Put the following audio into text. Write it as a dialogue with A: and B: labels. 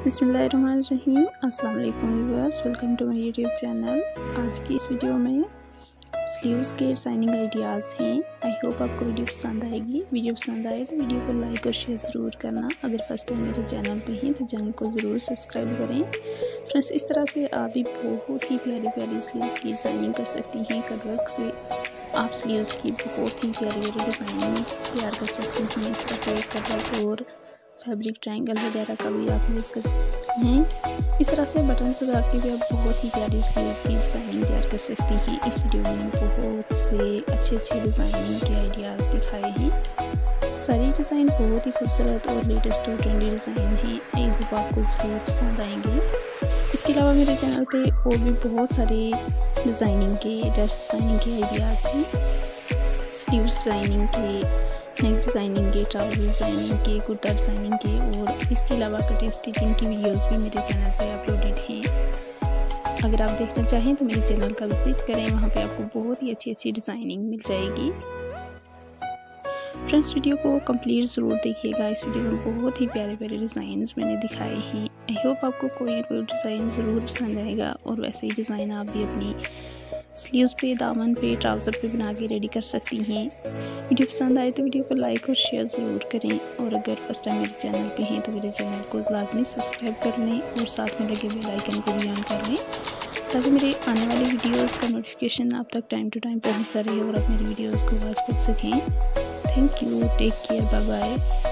A: बसमीम अस्सलाम वालेकुम viewers, welcome to my YouTube channel. आज की इस वीडियो में स्लीव्स के साइनिंग आइडियाज़ हैं। आई होप आपको वीडियो पसंद आएगी। वीडियो पसंद आए तो वीडियो को लाइक और शेयर ज़रूर करना। अगर फ़र्स्ट टाइम मेरे चैनल पे हैं तो चैनल को ज़रूर सब्सक्राइब करें। फ्रेंड्स, इस तरह से आप भी बहुत ही प्यारी प्यारी स्लीव्स की डिज़ाइनिंग कर सकती हैं। कटवर्क से आप स्लीव्स की बहुत ही प्यारी प्यारी डिज़ाइनिंग तैयार कर सकती हैं। इस तरह से कटवर्क और फैब्रिक ट्रायंगल वगैरह का भी आप यूज़ कर सकते हैं। इस तरह से बटन सजा के भी आप बहुत ही प्यारी स्लीव्स की डिज़ाइनिंग तैयार कर सकती हैं। इस वीडियो में बहुत से अच्छे अच्छे डिज़ाइनिंग के आइडियाज़ दिखाए हैं। सारी डिज़ाइन बहुत ही खूबसूरत और लेटेस्ट और ट्रेंडी डिज़ाइन है। होप आपको ज़रूर पसंद आएँगे। इसके अलावा मेरे चैनल पे और भी बहुत सारे डिज़ाइनिंग के ड्रेस डिज़ाइनिंग के आइडियाज़ हैं। स्लीव्स डिज़ाइनिंग के नेक डिज़ाइनिंग के ट्राउज़र डिज़ाइनिंग के कुर्ता डिज़ाइनिंग के और इसके अलावा कटिंग स्टिचिंग की वीडियोस भी मेरे चैनल पर अपलोडेड हैं। अगर आप देखना चाहें तो मेरे चैनल का विज़िट करें, वहाँ पे आपको बहुत ही अच्छी अच्छी डिज़ाइनिंग मिल जाएगी। फ्रेंड्स वीडियो को कंप्लीट ज़रूर देखिएगा। इस वीडियो में बहुत ही प्यारे प्यारे डिज़ाइन मैंने दिखाए हैं। आई होप आपको कोई ना कोई डिज़ाइन ज़रूर पसंद आएगा और वैसे ही डिज़ाइन आप भी अपनी स्लीव्स पे दामन पे ट्राउज़र पे बना के रेडी कर सकती हैं। वीडियो पसंद आए तो वीडियो को लाइक और शेयर ज़रूर करें। और अगर फ़र्स्ट टाइम मेरे चैनल पे हैं तो मेरे चैनल को लाजमी सब्सक्राइब कर लें और साथ में लगे हुए लाइकन को भी ऑन कर लें, ताकि मेरे आने वाली वीडियोस का नोटिफिकेशन आप तक टाइम टू टाइम पहुँचता रहे और आप मेरी वीडियोस को वॉच कर सकें। Thank you take care bye bye